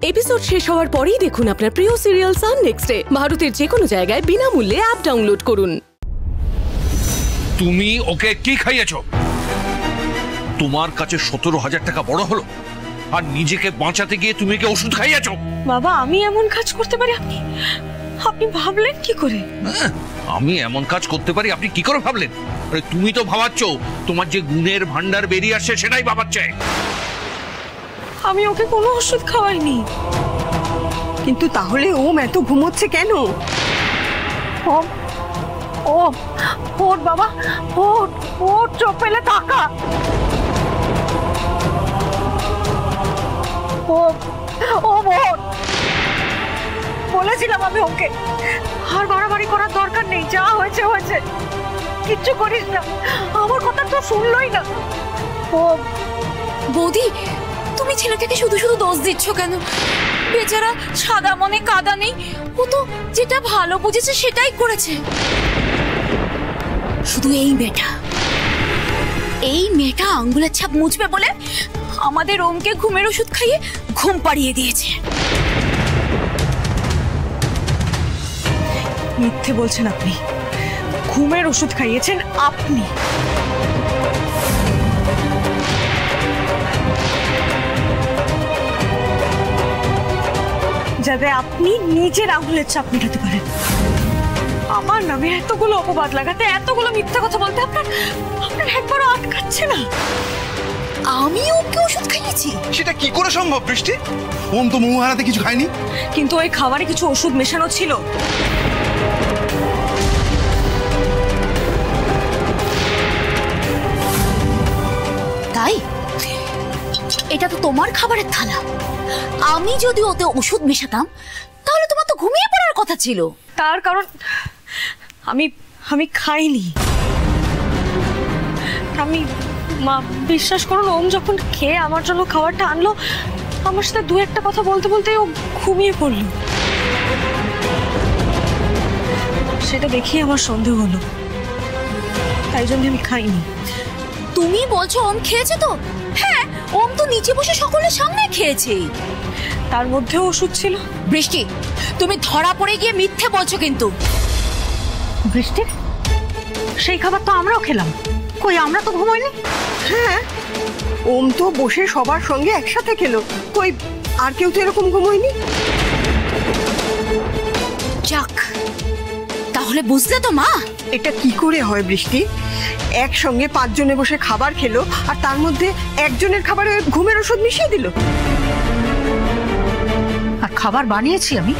Episode শেষ হওয়ার পরেই দেখুন আপনার প্রিয় সিরিয়াল সান নেক্সটে ভারতের যে কোনো জায়গায় বিনামূল্যে অ্যাপ ডাউনলোড করুন। তুমি ওকে কি খাইয়েছো? তোমার কাছে সতেরো হাজার টাকা বড় হলো আর নিজেকে বাঁচাতে গিয়ে তুমি কি ওষুধ খাইয়েছো? বাবা আমি এমন কাজ করতে পারি আপনি? আপনি ভাবলেন কি করে? হ্যাঁ, আমি এমন কাজ করতে পারি আপনি কি করে ভাবলেন? আরে তুমি তো ভাবাচ্ছ তোমার যে গুণের ভান্ডার বেরিয়ে আসছে সেটাই ভাবাচ্ছে। আমি ওকে কোনো ওষুধ খাওয়াইনি। কিন্তু তাহলে ওম এত ঘুমোচ্ছে কেন? ও ও ওর বাবা ওর ওর চোখ পেলে তাকা ও ও বোন বলেছিলাম আমি ওকে। আর বাড়াবাড়ি করার দরকার নেই যা হয়েছে হয়েছে। কিচ্ছু করিস না। আমার কথা তো শুনলই না। ও বৌদি তুমি ছেলেটাকে শুধু শুধু দোষ দিচ্ছ কেন? বেচারা সাদা মনে কাদা নেই। ও তো যেটা ভালো বুঝেছে সেটাই করেছে। শুধু এই মেয়েটা। এই মেয়েটা আঙ্গুলের ছাপ মুছবে বলে আমাদের ওমকে ঘুমের ওষুধ খাইয়ে ঘুম পাড়িয়ে দিয়েছে। মিথ্যে বলছেন আপনি। ঘুমের ওষুধ খাইয়েছেন আপনি। যাতে আপনি নিজের রাহুলের চাপ মেটাতে পারেন। আমার নামে এতগুলো অপবাদ লাগাতে এতগুলো মিথ্যা কথা বলতে আপনার আপনার একবারও আটকাচ্ছে না। আমি ওকে ওষুধ খাইয়েছি। সেটা কি করে সম্ভব বৃষ্টি? ওম তো মোমো হারাতে কিছু খায়নি? কিন্তু ওই খাবারে কিছু ওষুধ মেশানো ছিল। এটা তো তোমার খাবারের থালা। আমি যদি ওতে ওষুধ মেশাতাম, তাহলে তোমার তো ঘুমিয়ে পড়ার কথা ছিল। তার কারণ আমি আমি খাইনি। আমি, মা, বিশ্বাস করুন, ওম যখন খেয়ে আমার জন্য খাবারটা আনলো, আমার সাথে দু একটা কথা বলতে বলতে ও ঘুমিয়ে পড়ল। সেটা দেখেই আমার সন্দেহ হলো। তাই জন্য আমি খাইনি। তুমি বলছো ওম খেয়েছে তো? হ্যাঁ ওম তো নিচে বসে সকলের সামনে খেয়েছে। তার মধ্যেও ওষুধ ছিল। বৃষ্টি তুমি ধরা পড়ে গিয়ে মিথ্যে বলছো কিন্তু। বৃষ্টি? সেই খাবার তো আমরাও খেলাম। কই আমরা তো ঘুমাইনি? হ্যাঁ ওম তো বসে সবার সঙ্গে একসাথে খেলো। কই আর কেউ তো এরকম ঘুমোয়নি? যাক তাহলে বুঝলে তো মা। এটা কি করে হয় বৃষ্টি? একসঙ্গে পাঁচজনে বসে খাবার খেলো আর তার মধ্যে একজনের খাবারে ঘুমের ওষুধ মিশিয়ে দিল। আর খাবার বানিয়েছি আমি।